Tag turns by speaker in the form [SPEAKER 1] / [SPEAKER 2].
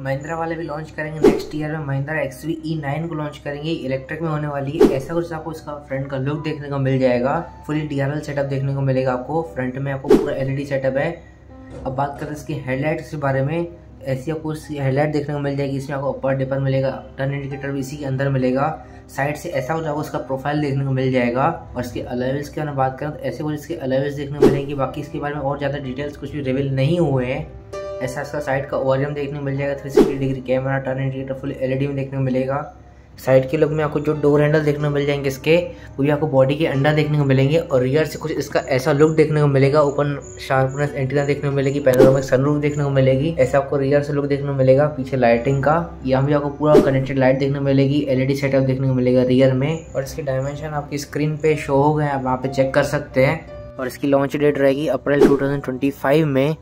[SPEAKER 1] महिंद्रा वाले भी लॉन्च करेंगे नेक्स्ट ईयर में। Mahindra X V E nine को लॉन्च करेंगे। इलेक्ट्रिक में होने वाली है। ऐसा कुछ आपको इसका फ्रंट का लुक देखने को मिल जाएगा। फुली डी सेटअप देखने को मिलेगा आपको। फ्रंट में आपको पूरा एलईडी सेटअप है। अब बात करें इसकी हेडलाइट के बारे में। ऐसी आपको हेडलाइट देखने को मिल जाएगी। इसमें आपको अपर डिपर मिलेगा टर्न इंडिकेटर भी इसी के अंदर मिलेगा। साइड से ऐसा कुछ आपको इसका प्रोफ़ाइल देखने को मिल जाएगा। और इसके अलावेज की अगर बात करें तो ऐसे कुछ इसके अलावेज देखने को मिलेंगे। बाकी इसके बारे में और ज़्यादा डिटेल्स कुछ भी रिवील नहीं हुए हैं। ऐसा इसका साइड का ओवरियम देखने मिल जाएगा three sixty degree camera turn indicator full LED में देखने को मिलेगा। साइड के लुक में आपको जो डोर हैंडल देखने को मिल जाएँगे इसके, वो भी आपको बॉडी के अंडर देखने को मिलेंगे और रियर से कुछ इसका ऐसा लुक देखने को मिलेगा ओपन शार्पनेस एंटीना देखने को मिलेगी पैनोरामिक सनरूफ देखने को मिलेगी, ऐसा आपको रियर से लुक देखने को मिलेगा, पीछे लाइटिंग का, यहाँ भी आपको पूरा कनेक्टेड लाइट देखने को मिलेगी एलईडी सेटअप देखने को मिलेगा रियर में। और इसके डायमेंशन आपकी स्क्रीन पे शो हो गए आप वहाँ पे चेक कर सकते हैं। और इसकी लॉन्च डेट रहेगी अप्रैल 2025 में।